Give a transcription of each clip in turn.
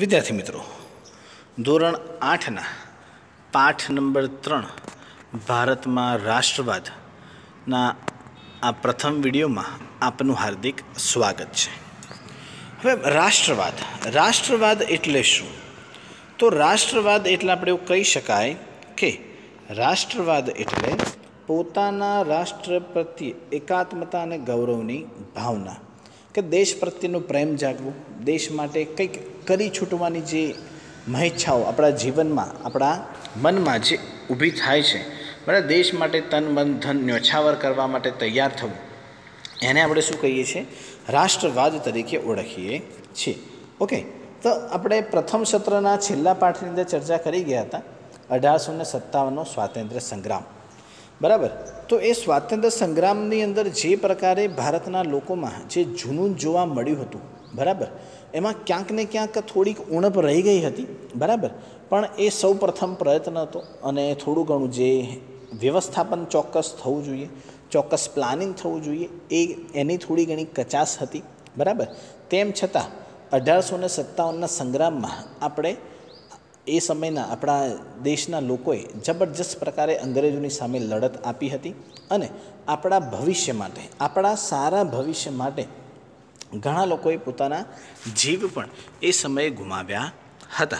વિદ્યાર્થી મિત્રો, ધોરણ આઠના પાઠ નંબર ત્રણ, ભારતમાં રાષ્ટ્રવાદના આ પ્રથમ વિડીયોમાં આપનું હાર્દિક સ્વાગત છે. હવે રાષ્ટ્રવાદ રાષ્ટ્રવાદ એટલે શું? તો રાષ્ટ્રવાદ એટલે આપણે એવું કહી શકાય કે રાષ્ટ્રવાદ એટલે પોતાના રાષ્ટ્ર પ્રત્યે એકાત્મતા અને ગૌરવની ભાવના. કે દેશ પ્રત્યેનું પ્રેમ જાગવું, દેશ માટે કંઈક કરી છૂટવાની જે મહેચ્છાઓ આપણા જીવનમાં, આપણા મનમાં જે ઊભી થાય છે બરાબર દેશ માટે તન, મન, ધન ન્યોછાવર કરવા માટે તૈયાર થવું, એને આપણે શું કહીએ છીએ? રાષ્ટ્રવાદ તરીકે ઓળખીએ છીએ. ઓકે, તો આપણે પ્રથમ સત્રના છેલ્લા પાઠની અંદર ચર્ચા કરી ગયા હતા, અઢારસો ને સત્તાવનનો સ્વાતંત્ર્ય સંગ્રામ. બરાબર? તો એ સ્વાતંત્ર્ય સંગ્રામની અંદર જે પ્રકારે ભારતના લોકોમાં જે જૂનું જોવા મળ્યું હતું, બરાબર? એમાં ક્યાંક ને ક્યાંક થોડીક ઉણપ રહી ગઈ હતી, બરાબર? પણ એ સૌ પ્રથમ પ્રયત્ન હતો અને થોડું ઘણું જે વ્યવસ્થાપન ચોક્કસ થવું જોઈએ, ચોક્કસ પ્લાનિંગ થવું જોઈએ, એ એની થોડી ઘણી કચાશ હતી, બરાબર? તેમ છતાં, અઢારસો ને સત્તાવનના સંગ્રામમાં આપણે એ સમયના આપણા દેશના લોકોએ જબરજસ્ત પ્રકારે અંગ્રેજોની સામે લડત આપી હતી અને આપણા ભવિષ્ય માટે, આપણા સારા ભવિષ્ય માટે ઘણા લોકોએ પોતાના જીવ પણ એ સમયે ગુમાવ્યા હતા.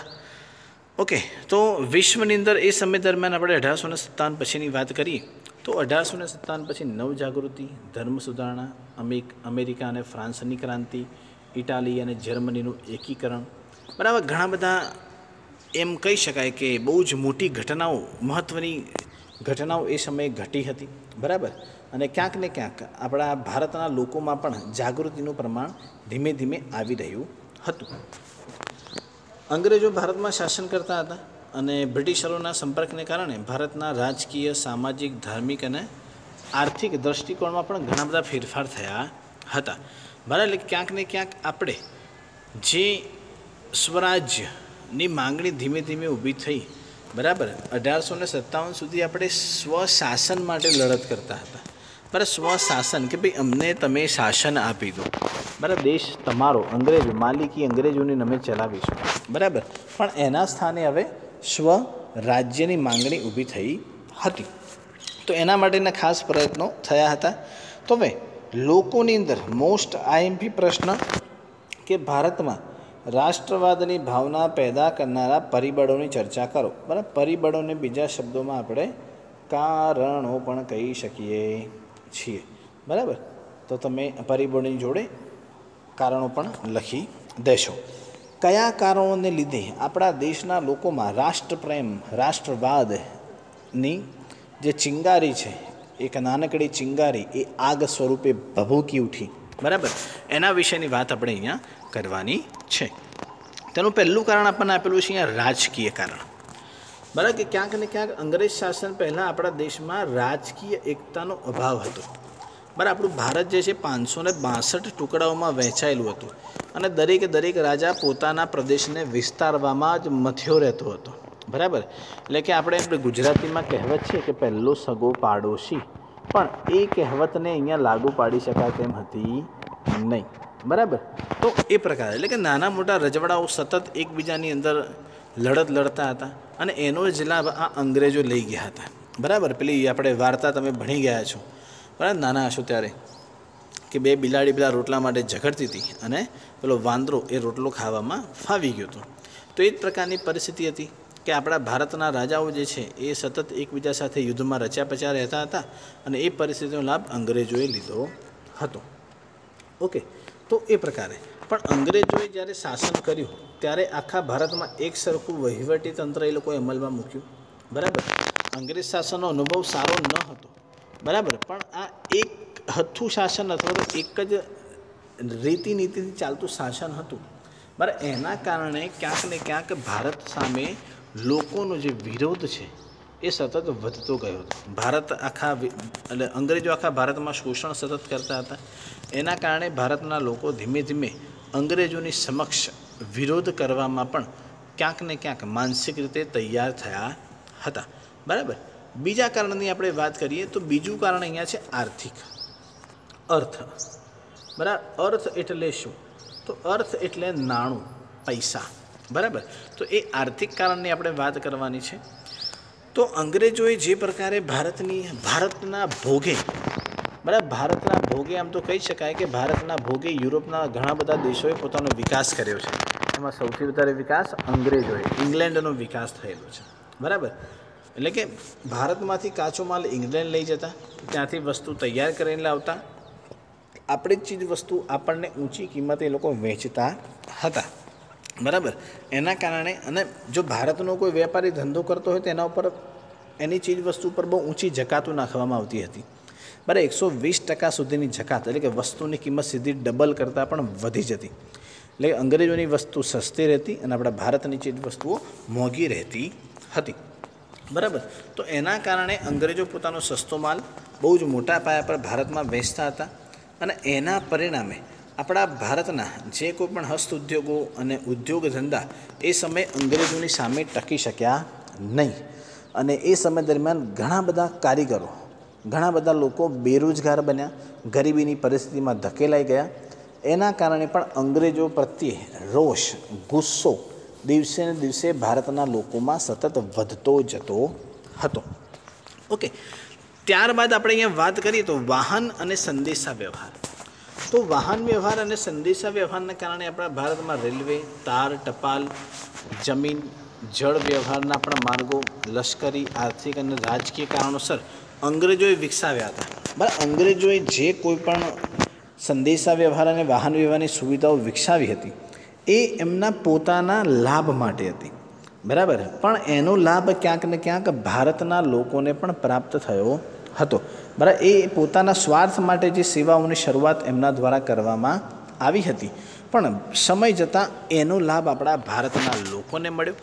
ઓકે તો વિશ્વની અંદર એ સમય દરમિયાન આપણે અઢારસો ને સત્તાવન પછીની વાત કરીએ, તો અઢારસો ને સત્તાવન પછી નવજાગૃતિ, ધર્મ સુધારણા અમેક અમેરિકા અને ફ્રાન્સની ક્રાંતિ, ઇટાલી અને જર્મનીનું એકીકરણ. બરાબર, ઘણા બધા એમ કહી શકાય કે બહુ જ મોટી ઘટનાઓ મહત્ત્વની ઘટનાઓ એ સમયે ઘટી હતી. બરાબર? અને ક્યાંક ને ક્યાંક આપણા ભારતના લોકોમાં પણ જાગૃતિનું પ્રમાણ ધીમે ધીમે આવી રહ્યું હતું. અંગ્રેજો ભારતમાં શાસન કરતા હતા અને બ્રિટિશરોના સંપર્કને કારણે ભારતના રાજકીય, સામાજિક, ધાર્મિક અને આર્થિક દૃષ્ટિકોણમાં પણ ઘણા બધા ફેરફાર થયા હતા. બરાબર ક્યાંક ને ક્યાંક આપણે જે સ્વરાજ્યની માંગણી ધીમે ધીમે ઊભી થઈ, બરાબર? અઢારસો ને સત્તાવન સુધી આપણે સ્વશાસન માટે લડત કરતા હતા. બરાબર સ્વશાસન કે ભાઈ અમને તમે શાસન આપી દો. બરાબર, દેશ તમારો, અંગ્રેજો, માલિકી અંગ્રેજોની અમે ચલાવીશું. બરાબર, પણ એના સ્થાને હવે સ્વ રાજ્યની માંગણી ઊભી થઈ હતી. તો એના માટેના ખાસ પ્રયત્નો થયા હતા. તો હવે લોકોની અંદર મોસ્ટ આઈએમપી પ્રશ્ન કે ભારતમાં રાષ્ટ્રવાદની ભાવના પેદા કરનારા પરિબળોની ચર્ચા કરો. બરાબર, પરિબળોને બીજા શબ્દોમાં આપણે કારણો પણ કહી શકીએ. છીએ. બરાબર? તો તમે પરિબળની જોડે કારણો પણ લખી દેશો. કયા કારણોને લીધે આપણા દેશના લોકોમાં રાષ્ટ્રપ્રેમ, રાષ્ટ્રવાદની જે ચિંગારી છે, એક નાનકડી ચિંગારી, એ આગ સ્વરૂપે ભભૂકી ઉઠી. બરાબર? એના વિશેની વાત આપણે અહીંયા કરવાની છે. તેનું પહેલું કારણ આપણને આપેલું છે અહીંયા રાજકીય કારણ. બરાબર કે ક્યાંક ને ક્યાંક અંગ્રેજ શાસન પહેલાં આપણા દેશમાં રાજકીય એકતાનો અભાવ હતો. બરાબર, આપણું ભારત જે છે પાંચસો ને બાસઠ ટુકડાઓમાં વહેંચાયેલું હતું અને દરેકે દરેક રાજા પોતાના પ્રદેશને વિસ્તારવામાં જ મથ્યો રહેતો હતો. બરાબર, એટલે કે આપણે ગુજરાતીમાં કહેવત છે કે પહેલો સગો પાડોશી, પણ એ કહેવતને અહીંયા લાગુ પાડી શકાય તેમ હતી નહીં. બરાબર, તો એ પ્રકાર, એટલે કે નાના મોટા રજવાડાઓ સતત એકબીજાની અંદર લડત લડતા હતા અને એનો જ લાભ આ અંગ્રેજો લઈ ગયા હતા. બરાબર? પેલી આપણે વાર્તા તમે ભણી ગયા છો. બરાબર? નાના હશો ત્યારે કે બે બિલાડી પેલા રોટલા માટે ઝઘડતી હતી અને પેલો વાંદરો એ રોટલો ખાવામાં ફાવી ગયો હતો. તો એ જ પ્રકારની પરિસ્થિતિ હતી કે આપણા ભારતના રાજાઓ જે છે એ સતત એકબીજા સાથે યુદ્ધમાં રચ્યા પચ્યા રહેતા હતા અને એ પરિસ્થિતિનો લાભ અંગ્રેજોએ લીધો હતો. ઓકે? તો એ પ્રકારે પણ અંગ્રેજોએ જ્યારે શાસન કર્યું, ત્યારે આખા ભારતમાં એક સરખું વહીવટી તંત્ર એ લોકોએ અમલમાં મૂક્યું. બરાબર? અંગ્રેજ શાસનનો અનુભવ સારો ન હતો. બરાબર? પણ આ એક હથ્થું શાસન અથવા તો એક જ રીતિ નીતિથી ચાલતું શાસન હતું. બરાબર? એના કારણે ક્યાંક ને ક્યાંક ભારત સામે લોકોનો જે વિરોધ છે, એ સતત વધતો ગયો હતો. ભારત આખા એટલે અંગ્રેજો આખા ભારતમાં શોષણ સતત કરતા હતા. એના કારણે ભારતના લોકો ધીમે ધીમે અંગ્રેજોની સમક્ષ વિરોધ કરવામાં પણ ક્યાંક ને ક્યાંક માનસિક રીતે તૈયાર થયા હતા. બરાબર? બીજા કારણની આપણે વાત કરીએ તો બીજું કારણ અહીંયા છે આર્થિક. અર્થ. બરાબર? અર્થ એટલે શું? તો અર્થ એટલે નાણું, પૈસા. બરાબર? તો એ આર્થિક કારણની આપણે વાત કરવાની છે. તો અંગ્રેજોએ જે પ્રકારે ભારતની, ભારતના ભોગે બરાબર? ભારતના ભોગે આમ તો કહી શકાય કે ભારતના ભોગે યુરોપના ઘણા બધા દેશોએ પોતાનો વિકાસ કર્યો છે. એમાં સૌથી વધારે વિકાસ અંગ્રેજોએ, ઇંગ્લેન્ડનો વિકાસ થયેલો છે. બરાબર? એટલે કે ભારતમાંથી કાચો માલ ઇંગ્લેન્ડ લઈ જતા, ત્યાંથી વસ્તુ તૈયાર કરીને લાવતા. આપણી ચીજ વસ્તુ આપણને ઊંચી કિંમતે એ લોકો વેચતા હતા. બરાબર? એના કારણે અને જો ભારતનો કોઈ વેપારી ધંધો કરતો હોય તો એના ઉપર એની ચીજ વસ્તુ પર બહુ ઊંચી જકાતું નાખવામાં આવતી હતી. બરાબર, એકસો વીસ ટકા સુધીની જકાત, એટલે કે વસ્તુની કિંમત સીધી ડબલ કરતાં પણ વધી જતી. એટલે અંગ્રેજોની વસ્તુ સસ્તી રહેતી અને આપણા ભારતની ચીજ વસ્તુઓ મોંઘી રહેતી હતી. બરાબર? તો એના કારણે અંગ્રેજો પોતાનો સસ્તો માલ, બહુ જ મોટા પાયા પર ભારતમાં વેચતા હતા અને એના પરિણામે આપણા ભારતના જે કોઈ પણ હસ્ત ઉદ્યોગો અને ઉદ્યોગ ધંધા એ સમયે અંગ્રેજોની સામે ટકી શક્યા નહીં. અને એ સમય દરમિયાન ઘણા બધા કારીગરો ઘણા બધા લોકો બેરોજગાર બન્યા, ગરીબીની પરિસ્થિતિમાં ધકેલાઈ ગયા. એના કારણે પણ અંગ્રેજો પ્રત્યે રોષ, ગુસ્સો દિવસે ને દિવસે ભારતના લોકોમાં સતત વધતો જતો હતો. ઓકે ત્યારબાદ આપણે અહીંયા વાત કરીએ તો વાહન અને સંદેશા વ્યવહાર તો વાહન વ્યવહાર અને સંદેશા વ્યવહારના કારણે આપણા ભારતમાં રેલવે, તાર, ટપાલ, જમીન, જળ વ્યવહારના આપણા માર્ગો લશ્કરી, આર્થિક અને રાજકીય કારણોસર અંગ્રેજોએ વિકસાવ્યા હતા. બરાબર અંગ્રેજોએ જે કોઈ પણ સંદેશા વ્યવહાર અને વાહન વ્યવહારની સુવિધાઓ વિકસાવી હતી, એ એમના પોતાના લાભ માટે હતી. બરાબર? પણ એનો લાભ ક્યાંક ને ક્યાંક ભારતના લોકોને પણ પ્રાપ્ત થયો હતો. બરાબર એ પોતાના સ્વાર્થ માટે જે સેવાઓની શરૂઆત એમના દ્વારા કરવામાં આવી હતી. પણ સમય જતાં એનો લાભ આપણા ભારતના લોકોને મળ્યો.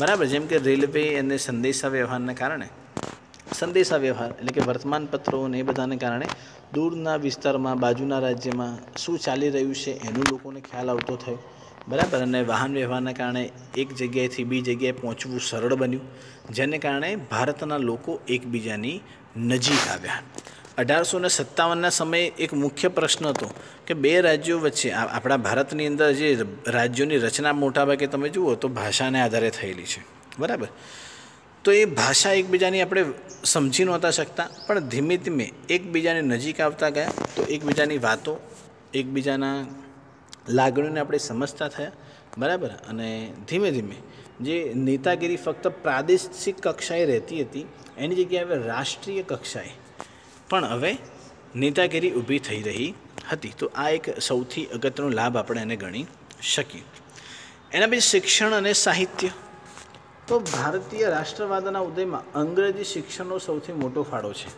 બરાબર? જેમ કે રેલવે અને સંદેશા વ્યવહારને કારણે. સંદેશા વ્યવહાર એટલે કે વર્તમાનપત્રો અને એ બધાને કારણે દૂરના વિસ્તારમાં, બાજુના રાજ્યમાં શું ચાલી રહ્યું છે એનું લોકોને ખ્યાલ આવતો થયો. બરાબર? અને વાહન વ્યવહારના કારણે એક જગ્યાએથી બીજી જગ્યાએ પહોંચવું સરળ બન્યું, જેને કારણે ભારતના લોકો એકબીજાની નજીક આવ્યા. અઢારસો ને સત્તાવનના સમયે એક મુખ્ય પ્રશ્ન હતો કે બે રાજ્યો વચ્ચે આપણા ભારતની અંદર જે રાજ્યોની રચના મોટાભાગે તમે જુઓ તો ભાષાને આધારે થયેલી છે. બરાબર? તો એ ભાષા એકબીજાની આપણે સમજી નહોતા શકતા, પણ ધીમે ધીમે એકબીજાની નજીક આવતા ગયા, તો એકબીજાની વાતો, એકબીજાના લાગણીઓને આપણે સમજતા થયા, બરાબર? અને ધીમે ધીમે જે નેતાગીરી ફક્ત પ્રાદેશિક કક્ષાએ રહેતી હતી, એની જગ્યાએ હવે રાષ્ટ્રીય કક્ષાએ પણ હવે નેતાગીરી ઊભી થઈ રહી હતી. તો આ એક સૌથી અગત્યનો લાભ આપણે એને ગણી શકીએ. એના પછી શિક્ષણ અને સાહિત્ય. તો ભારતીય રાષ્ટ્રવાદના ઉદયમાં અંગ્રેજી શિક્ષણનો સૌથી મોટો ફાળો છે.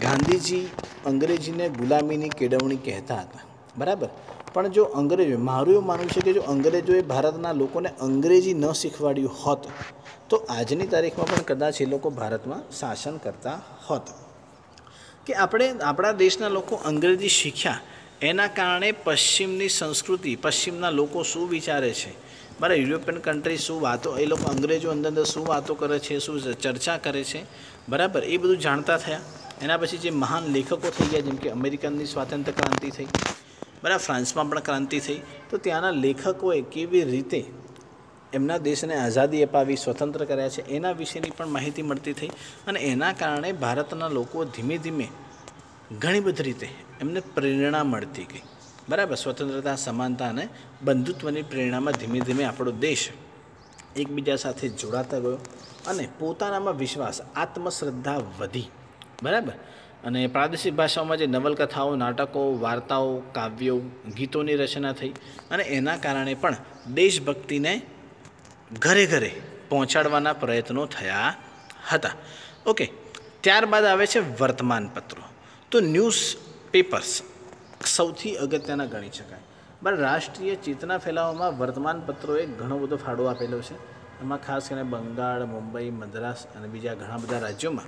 ગાંધીજી અંગ્રેજીને ગુલામીની કેળવણી કહેતા હતા. બરાબર? પણ જો અંગ્રેજો, મારું એવું માનવું છે કે જો અંગ્રેજોએ ભારતના લોકોને અંગ્રેજી ન શીખવાડ્યું હોત, તો આજની તારીખમાં પણ કદાચ એ લોકો ભારતમાં શાસન કરતા હોત. કે આપણે, આપણા દેશના લોકો અંગ્રેજી શીખ્યા, એના કારણે પશ્ચિમની સંસ્કૃતિ, પશ્ચિમના લોકો શું વિચારે છે? બરાબર યુરોપિયન કન્ટ્રી શું વાતો, એ લોકો અંગ્રેજો અંદર અંદર શું વાતો કરે છે, શું ચર્ચા કરે છે, બરાબર, એ બધું જાણતા થયા. એના પછી જે મહાન લેખકો થઈ ગયા, જેમ કે અમેરિકનની સ્વાતંત્ર્ય ક્રાંતિ થઈ, બરાબર, ફ્રાન્સમાં પણ ક્રાંતિ થઈ, તો ત્યાંના લેખકોએ કેવી રીતે એમના દેશને આઝાદી અપાવી, સ્વતંત્ર કર્યા છે, એના વિશેની પણ માહિતી મળતી થઈ અને એના કારણે ભારતના લોકો ધીમે ધીમે ઘણી બધી રીતે એમને પ્રેરણા મળતી ગઈ. બરાબર, સ્વતંત્રતા, સમાનતા અને બંધુત્વની પ્રેરણામાં ધીમે ધીમે આપણો દેશ એકબીજા સાથે જોડાતા ગયો અને પોતાનામાં વિશ્વાસ, આત્મશ્રદ્ધા વધી. બરાબર? અને પ્રાદેશિક ભાષાઓમાં જે નવલકથાઓ, નાટકો, વાર્તાઓ, કાવ્યો, ગીતોની રચના થઈ અને એના કારણે પણ દેશભક્તિને ઘરે ઘરે પહોંચાડવાના પ્રયત્નો થયા હતા. ઓકે, ત્યારબાદ આવે છે વર્તમાનપત્રો. તો ન્યૂઝ પેપર્સ સૌથી અગત્યના ગણી શકાય. પણ રાષ્ટ્રીય ચેતના ફેલાવવામાં વર્તમાનપત્રોએ ઘણો બધો ફાળો આપેલો છે. એમાં ખાસ કરીને બંગાળ, મુંબઈ, મદ્રાસ અને બીજા ઘણા બધા રાજ્યોમાં.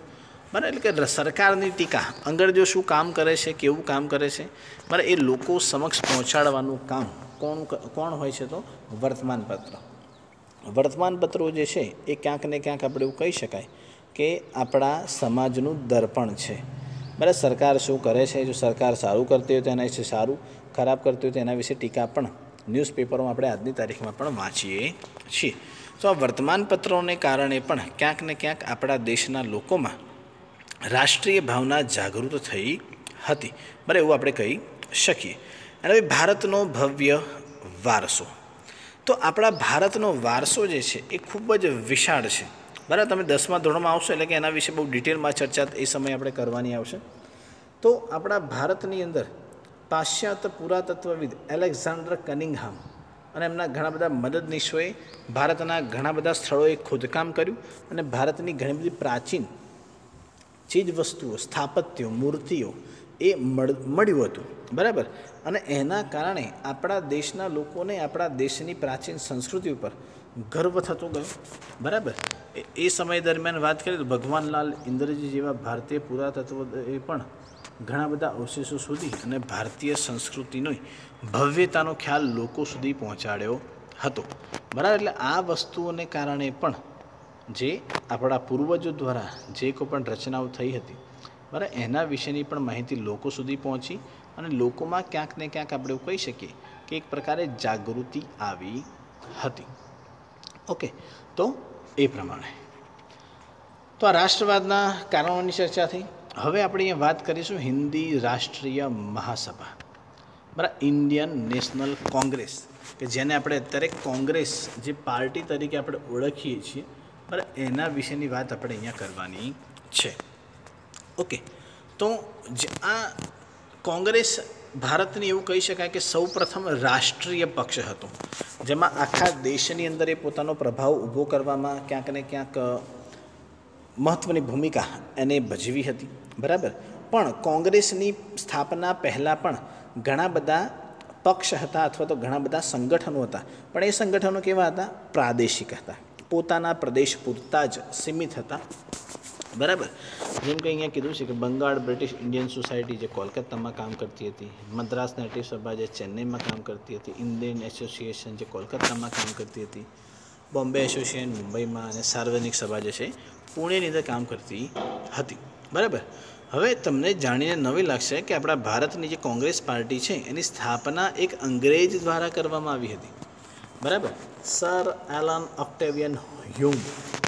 બરાબર એટલે કે સરકારની ટીકા અંગ્રેજો શું કામ કરે છે, કેવું કામ કરે છે બરાબર એ લોકો સમક્ષ પહોંચાડવાનું કામ કોણ કોણ હોય છે તો? વર્તમાનપત્ર વર્તમાનપત્રો જે છે, એ ક્યાંક ને ક્યાંક આપણે એવું કહી શકાય કે આપણા સમાજનું દર્પણ છે. બરાબર સરકાર શું કરે છે, જો સરકાર સારું કરતી હોય તો એના વિશે સારું, ખરાબ કરતી હોય તો એના વિશે ટીકા પણ ન્યૂઝપેપરોમાં આપણે આજની તારીખમાં પણ વાંચીએ છીએ. તો આ વર્તમાનપત્રોને કારણે પણ ક્યાંક ને ક્યાંક આપણા દેશના લોકોમાં રાષ્ટ્રીય ભાવના જાગૃત થઈ હતી. બરાબર એવું આપણે કહી શકીએ. અને હવે ભારતનો ભવ્ય વારસો. તો આપણા ભારતનો વારસો જે છે એ ખૂબ જ વિશાળ છે. બરાબર, તમે દસમા ધોરણમાં આવશો એટલે કે એના વિશે બહુ ડિટેલમાં ચર્ચા એ સમયે આપણે કરવાની આવશે. તો આપણા ભારતની અંદર પાશ્ચાત્ય પુરાતત્વવિદ એલેક્ઝાન્ડર કનિંગહામ અને એમના ઘણા બધા મદદનીશોએ ભારતના ઘણા બધા સ્થળોએ ખોદકામ કર્યું અને ભારતની ઘણી બધી પ્રાચીન ચીજ વસ્તુઓ સ્થાપત્યો, મૂર્તિઓ એ મળ, મળ્યું હતું. બરાબર? અને એના કારણે આપણા દેશના લોકોને, આપણા દેશની પ્રાચીન સંસ્કૃતિ ઉપર ગર્વ થતો ગયો. બરાબર? એ- સમય દરમિયાન વાત કરીએ તો ભગવાનલાલ ઇન્દ્રજી જેવા ભારતીય પુરાતત્વ એ પણ ઘણા બધા અવશેષો સુધી અને ભારતીય સંસ્કૃતિનો ભવ્યતાનો ખ્યાલ લોકો સુધી પહોંચાડ્યો હતો. બરાબર? એટલે આ વસ્તુઓને કારણે પણ જે આપણા પૂર્વજો દ્વારા જે કોઈ પણ રચનાઓ થઈ હતી, બરાબર? એના વિશેની પણ માહિતી લોકો સુધી પહોંચી અને લોકોમાં ક્યાંક ને ક્યાંક આપણે એવું કહી શકીએ કે એક પ્રકારે જાગૃતિ આવી હતી. ઓકે. તો એ પ્રમાણે. તો આ રાષ્ટ્રવાદના કારણોની ચર્ચા થઈ. હવે આપણે અહીંયા વાત કરીશું હિન્દી રાષ્ટ્રીય મહાસભા. બરાબર ઇન્ડિયન નેશનલ કોંગ્રેસ, કે જેને આપણે અત્યારે કોંગ્રેસ જે પાર્ટી તરીકે આપણે ઓળખીએ છીએ બરાબર એના વિશેની વાત આપણે અહીંયા કરવાની છે. ઓકે. તો આ કોંગ્રેસ ભારતની એવું કહી શકાય કે સૌપ્રથમ રાષ્ટ્રીય પક્ષ હતો. જેમાં આખા દેશની અંદર એ પોતાનો પ્રભાવ ઊભો કરવામાં ક્યાંક ને ક્યાંક મહત્ત્વની ભૂમિકા એને ભજવી હતી. બરાબર? પણ કોંગ્રેસની સ્થાપના પહેલાં પણ ઘણા બધા પક્ષ હતા અથવા તો ઘણા બધા સંગઠનો હતા. પણ એ સંગઠનો કેવા હતા? પ્રાદેશિક હતા. પોતાના પ્રદેશ પૂરતા જ સીમિત હતા. બરાબર? જેમ કે અહીંયા કીધું છે કે બંગાળ બ્રિટિશ ઇન્ડિયન સોસાયટી જે કોલકાતામાં કામ કરતી હતી, મદ્રાસ નેટિવ સભા જે ચેન્નઈમાં કામ કરતી હતી, ઇન્ડિયન એસોસિએશન જે કોલકાતામાં કામ કરતી હતી, બોમ્બે એસોસિએશન મુંબઈમાં અને સાર્વજનિક સભા જે છે, પુણેની અંદર કામ કરતી હતી. બરાબર? હવે તમને જાણીને નવી લાગશે કે આપણા ભારતની જે કોંગ્રેસ પાર્ટી છે, એની સ્થાપના એક અંગ્રેજ દ્વારા કરવામાં આવી હતી. બરાબર? Sir Allan Octavian Hume,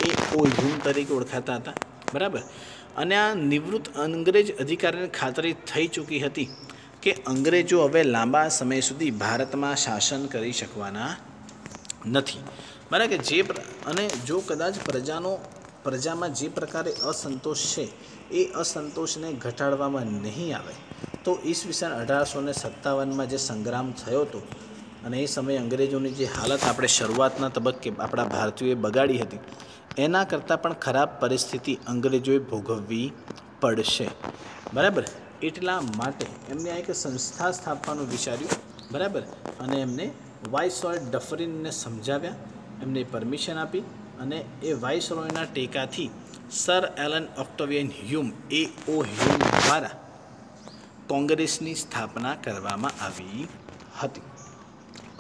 A O Hume તરીકે ઓળખાતા હતા. બરાબર? અને આ નિવૃત્ત અંગ્રેજ અધિકારીને ખાતરી થઈ ચૂકી હતી કે અંગ્રેજો હવે લાંબા સમય સુધી ભારતમાં શાસન કરી શકવાના નથી. બરાબર કે જે અને જો કદાચ પ્રજાનો, પ્રજામાં જે પ્રકારે અસંતોષ છે, એ અસંતોષને ઘટાડવામાં નહીં આવે, તો ઈસવીસન અઢારસો ને સત્તાવનમાં જે સંગ્રામ થયો હતો, અને એ સમયે અંગ્રેજોની જે હાલત આપણે શરૂઆતના તબક્કે આપણા ભારતીયોએ બગાડી હતી એના કરતાં પણ ખરાબ પરિસ્થિતિ અંગ્રેજોએ ભોગવવી પડશે. બરાબર? એટલા માટે એમને આ એક સંસ્થા સ્થાપવાનું વિચાર્યું. બરાબર? અને એમને વાઇસરોય ડફરીનને સમજાવ્યા. એમને પરમિશન આપી અને એ વાઇસરોયના ટેકાથી sir Allan Octavian Hume, A O Hume દ્વારા કોંગ્રેસની સ્થાપના કરવામાં આવી હતી.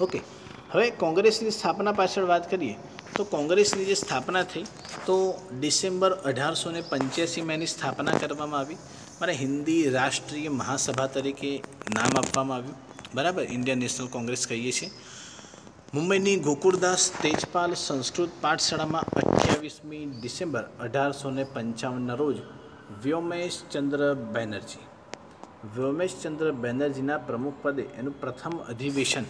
ઓકે. હવે કોંગ્રેસની સ્થાપના પાછળ વાત કરીએ, તો કોંગ્રેસની જે સ્થાપના થઈ, તો ડિસેમ્બર અઢારસો ને પંચ્યાસીમાં એની સ્થાપના કરવામાં આવી. મને હિન્દી રાષ્ટ્રીય મહાસભા તરીકે નામ આપવામાં આવ્યું. બરાબર? ઇન્ડિયન નેશનલ કોંગ્રેસ કહીએ છીએ. મુંબઈની ગોકુળદાસ તેજપાલ સંસ્કૃત પાઠશાળામાં અઠ્યાવીસમી ડિસેમ્બર અઢારસો ને પંચાવનના રોજ વ્યોમેશ ચંદ્ર બેનર્જી. વ્યોમેશચંદ્ર બેનર્જીના પ્રમુખ પદે એનું પ્રથમ અધિવેશન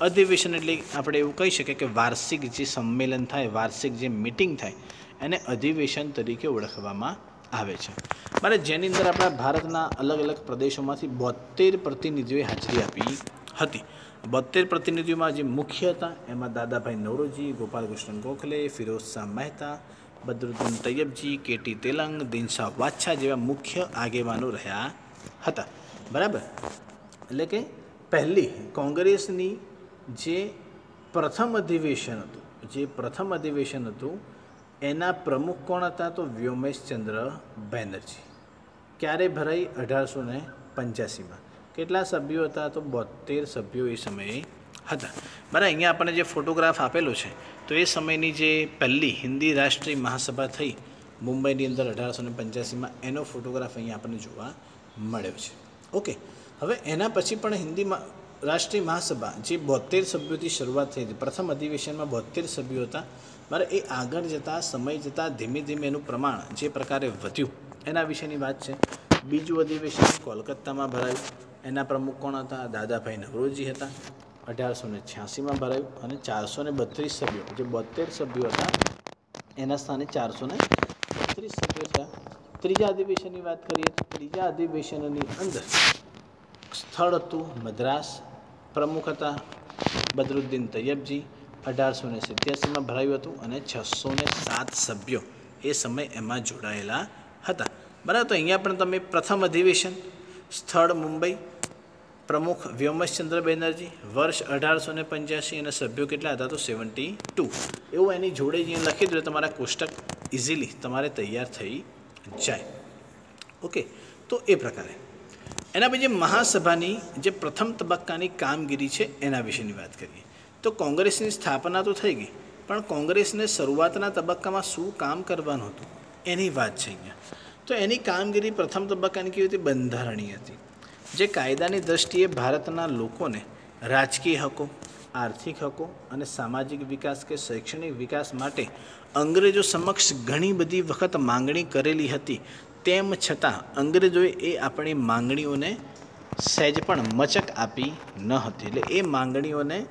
અધિવેશન એટલે આપણે એવું કહી શકીએ કે વાર્ષિક જે સંમેલન થાય, વાર્ષિક જે મિટિંગ થાય, એને અધિવેશન તરીકે ઓળખવામાં આવે છે. મારે જેની અંદર આપણા ભારતના અલગ અલગ પ્રદેશોમાંથી બોતેર પ્રતિનિધિઓએ હાજરી આપી હતી. બોતેર પ્રતિનિધિઓમાં જે મુખ્ય હતા, એમાં દાદાભાઈ નવરોજી ગોપાલકૃષ્ણ ગોખલે, ફિરોઝ શાહ મહેતા, બદરુદ્દીન તૈયબજી, કેટી તેલંગ, દિનશા વાછા જેવા મુખ્ય આગેવાનો રહ્યા હતા. બરાબર? એટલે કે પહેલી કોંગ્રેસની જે પ્રથમ અધિવેશન હતું, જે પ્રથમ અધિવેશન હતું, એના પ્રમુખ કોણ હતા તો વ્યોમેશચંદ્ર બેનર્જી. ક્યારે ભરાઈ? અઢારસો ને પંચ્યાસીમાં. કેટલા સભ્યો હતા તો બોતેર સભ્યો એ સમયે હતા. બરાબર, અહીંયા આપણને જે ફોટોગ્રાફ આપેલો છે, તો એ સમયની જે પહેલી હિન્દી રાષ્ટ્રીય મહાસભા થઈ મુંબઈની અંદર અઢારસો ને પંચ્યાસીમાં, એનો ફોટોગ્રાફ અહીંયા આપણને જોવા મળ્યો છે. ઓકે, હવે એના પછી પણ હિન્દીમાં રાષ્ટ્રીય મહાસભા, જે બોતેર સભ્યોથી શરૂઆત થઈ હતી. પ્રથમ અધિવેશનમાં બોતેર સભ્યો હતા. મારે એ આગળ જતાં, સમય જતાં, ધીમે ધીમે એનું પ્રમાણ જે પ્રકારે વધ્યું, એના વિશેની વાત છે. બીજું અધિવેશન કોલકાતામાં ભરાયું. એના પ્રમુખ કોણ હતા? દાદાભાઈ નવરોજી હતા. અઢારસો ને છ્યાસીમાં ભરાયું અને ચારસો ને બત્રીસ સભ્યો. જે બોતેર સભ્યો હતા, એના સ્થાને ચારસો ને બત્રીસ સભ્યો થયા ત્રીજા અધિવેશનની વાત કરીએ તો ત્રીજા અધિવેશનની અંદર સ્થળ હતું મદ્રાસ પ્રમુખ હતા બદરુદ્દીન તૈયબજી અઢારસો ને સિત્યાસીમાં ભરાયું હતું અને છસો ને સાત સભ્યો એ સમય એમાં જોડાયેલા હતા. બરાબર, તો અહીંયા પણ તમે પ્રથમ અધિવેશન, સ્થળ મુંબઈ, પ્રમુખ વ્યોમશચંદ્ર બેનર્જી, વર્ષ અઢારસો ને પંચ્યાસી અને સભ્યો કેટલા હતા તો સેવન્ટી ટુ. એવું એની જોડે જે લખી દો તમારા કોષ્ટક ઇઝીલી તમારે તૈયાર થઈ જાય. ઓકે, તો એ પ્રકારે. એના પછી મહાસભાની જે પ્રથમ તબક્કાની કામગીરી છે એના વિશેની વાત કરીએ. તો કોંગ્રેસની સ્થાપના તો થઈ ગઈ, પણ કોંગ્રેસને શરૂઆતના તબક્કામાં શું કામ કરવાનું હતું એની વાત છે અહીંયા. તો એની કામગીરી પ્રથમ તબક્કાની કેવી હતી? બંધારણીય હતી. જે કાયદાની દ્રષ્ટિએ ભારતના લોકોને રાજકીય હકો, આર્થિક હકો અને સામાજિક વિકાસ કે શૈક્ષણિક વિકાસ માટે અંગ્રેજો સમક્ષ ઘણી બધી વખત માંગણી કરેલી હતી તેમ છતાં અંગ્રેજોએ એ આપણી માંગણીઓને સહેજ પણ મચક આપી ન હતી. એટલે એ માંગણીઓને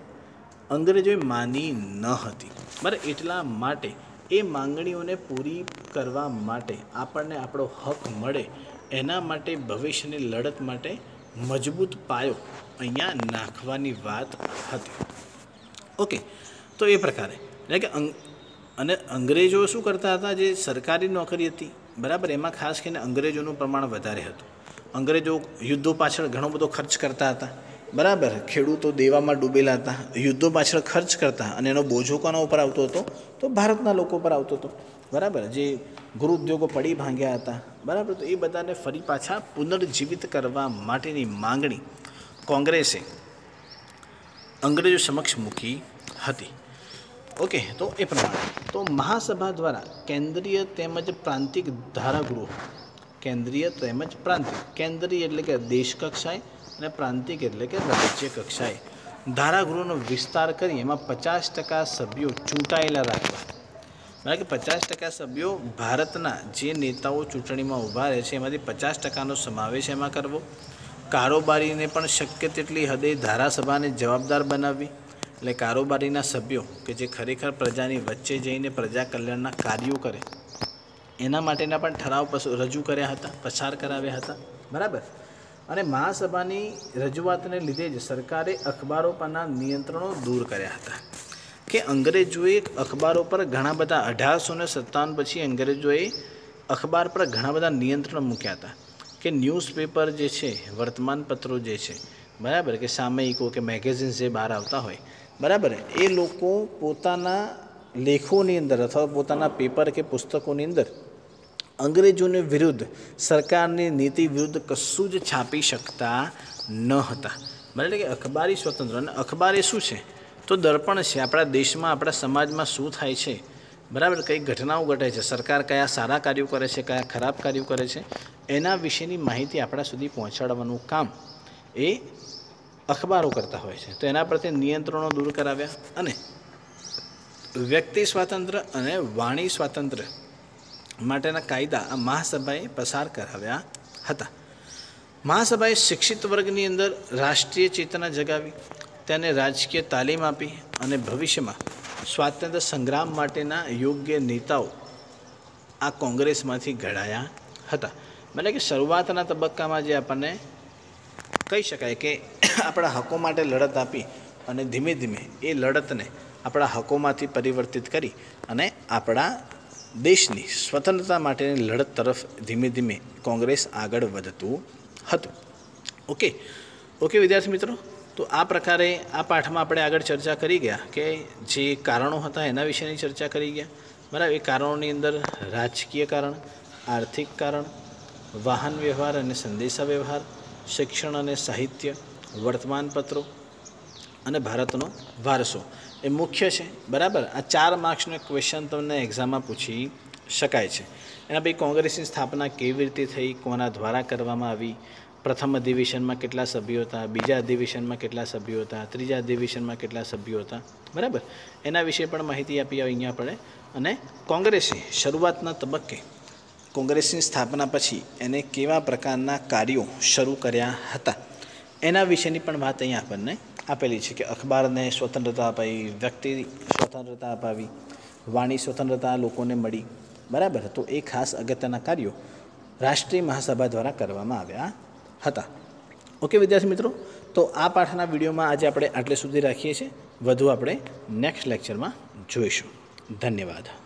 અંગ્રેજોએ માની ન હતી. બરાબર, એટલા માટે એ માંગણીઓને પૂરી કરવા માટે આપણને આપણો હક મળે, એના માટે ભવિષ્યની લડત માટે મજબૂત પાયો અહીંયા નાખવાની વાત હતી. ઓકે, તો એ પ્રકારે. એટલે કે અંગ, અને અંગ્રેજો શું કરતા હતા? જે સરકારી નોકરી હતી બરાબર, એમાં ખાસ કરીને અંગ્રેજોનું પ્રમાણ વધારે હતું. અંગ્રેજો યુદ્ધો પાછળ ઘણો બધો ખર્ચ કરતા હતા. બરાબર, ખેડૂતો દેવામાં ડૂબેલા હતા. યુદ્ધો પાછળ ખર્ચ કરતા અને એનો બોજો કોના ઉપર આવતો હતો? તો ભારતના લોકો પર આવતો હતો. બરાબર, જે ગૃહ ઉદ્યોગો પડી ભાંગ્યા હતા. બરાબર, તો એ બધાને ફરી પાછા પુનર્જીવિત કરવા માટેની માંગણી કોંગ્રેસે અંગ્રેજો સમક્ષ મૂકી હતી. ઓકે, તો એ પ્રમાણે. તો મહાસભા દ્વારા કેન્દ્રીય તેમજ પ્રાંતિક ધારાગૃહો, કેન્દ્રીય તેમજ પ્રાંતિક, કેન્દ્રીય એટલે કે દેશ કક્ષાએ અને પ્રાંતિક એટલે કે રાજ્ય કક્ષાએ ધારાગૃહનો વિસ્તાર કરી એમાં પચાસ ટકા સભ્યો ચૂંટાયેલા રાખવા. કારણ કે પચાસ ટકા સભ્યો ભારતના જે નેતાઓ ચૂંટણીમાં ઊભા રહે છે, એમાંથી પચાસ ટકાનો સમાવેશ એમાં કરવો. કારોબારીને પણ શક્ય તેટલી હદે ધારાસભાને જવાબદાર બનાવવી. એટલે કારોબારીના સભ્યો કે જે ખરેખર પ્રજાની વચ્ચે જઈને પ્રજા કલ્યાણના કાર્યો કરે, એના માટેના પણ ઠરાવ રજૂ કર્યા હતા, પસાર કરાવ્યા હતા. બરાબર? અને મહાસભાની રજૂઆતને લીધે જ સરકારે અખબારો પરના નિયંત્રણો દૂર કર્યા હતા. કે અંગ્રેજોએ અખબારો પર ઘણા બધા અઢારસો ને સત્તાવન પછી અંગ્રેજોએ અખબાર પર ઘણા બધા નિયંત્રણ મૂક્યા હતા. કે ન્યૂઝપેપર જે છે, વર્તમાનપત્રો જે છે, બરાબર? કે સામયિકો કે મેગેઝિન્સ જે બહાર આવતા હોય બરાબર એ લોકો પોતાના લેખોની અંદર અથવા પોતાના પેપર કે પુસ્તકોની અંદર અંગ્રેજોને વિરુદ્ધ સરકારની નીતિ વિરુદ્ધ કશું જ છાપી શકતા ન હતા. બરાબર કે અખબારી સ્વતંત્ર અને અખબાર એ શું છે? તો દર્પણ છે. આપણા દેશમાં, આપણા સમાજમાં શું થાય છે? બરાબર, કઈ ઘટનાઓ ઘટે છે? સરકાર કયા સારા કાર્યો કરે છે? કયા ખરાબ કાર્યો કરે છે? એના વિશેની માહિતી આપણા સુધી પહોંચાડવાનું કામ એ અખબારો કરતા હોય છે. તો એના પરથી નિયંત્રણો દૂર કરાવ્યા અને વ્યક્તિ સ્વાતંત્ર્ય અને વાણી સ્વાતંત્ર્ય માટેના કાયદા આ મહાસભાએ પસાર કરાવ્યા હતા. મહાસભાએ શિક્ષિત વર્ગની અંદર રાષ્ટ્રીય ચેતના જગાવી, તેને રાજકીય તાલીમ આપી અને ભવિષ્યમાં સ્વાતંત્ર્ય સંગ્રામ માટેના યોગ્ય નેતાઓ આ કોંગ્રેસમાંથી ઘડાયા હતા. એટલે કે શરૂઆતના તબક્કામાં જે આપણને કહી શકાય કે આપણા હકો માટે લડત આપી અને ધીમે ધીમે એ લડતને આપણા હકોમાંથી પરિવર્તિત કરી અને આપણા દેશની સ્વતંત્રતા માટેની લડત તરફ ધીમે ધીમે કોંગ્રેસ આગળ વધતું હતું. ઓકે ઓકે વિદ્યાર્થી મિત્રો, તો આ પ્રકારે આ પાઠમાં આપણે આગળ ચર્ચા કરી ગયા કે જે કારણો હતા એના વિશેની ચર્ચા કરી ગયા. બરાબર, એ કારણોની અંદર રાજકીય કારણ, આર્થિક કારણ, વાહન વ્યવહાર અને સંદેશા વ્યવહાર શિક્ષણ અને સાહિત્ય, વર્તમાનપત્રો અને ભારતનો વારસો. એ મુખ્ય છે, બરાબર? આ ચાર માર્ક્સનો ક્વેશ્ચન તમને એક્ઝામમાં પૂછી શકાય છે. એના પછી કોંગ્રેસની સ્થાપના કેવી રીતે થઈ, કોના દ્વારા કરવામાં આવી? પ્રથમ અધિવેશનમાં કેટલા સભ્યો હતા? બીજા અધિવેશનમાં કેટલા સભ્યો હતા? ત્રીજા અધિવેશનમાં કેટલા સભ્યો હતા? બરાબર? એના વિશે પણ માહિતી આપી અહીંયા આપણે અને કોંગ્રેસે શરૂઆતના તબક્કે કોંગ્રેસની સ્થાપના પછી એને કેવા પ્રકારના કાર્યો શરૂ કર્યા હતા? એના વિશેની પણ વાત અહીંયા આપણને આપેલી છે કે અખબારને સ્વતંત્રતા અપાવી વ્યક્તિ સ્વતંત્રતા અપાવી, વાણી સ્વતંત્રતા લોકોને મળી. બરાબર? તો એ ખાસ અગત્યના કાર્યો રાષ્ટ્રીય મહાસભા દ્વારા કરવામાં આવ્યા હતા. ઓકે, વિદ્યાર્થી મિત્રો, તો આ પાઠના વિડીયોમાં આજે આપણે આટલે સુધી રાખીએ છીએ. વધુ આપણે નેક્સ્ટ લેક્ચરમાં જોઈશું. ધન્યવાદ.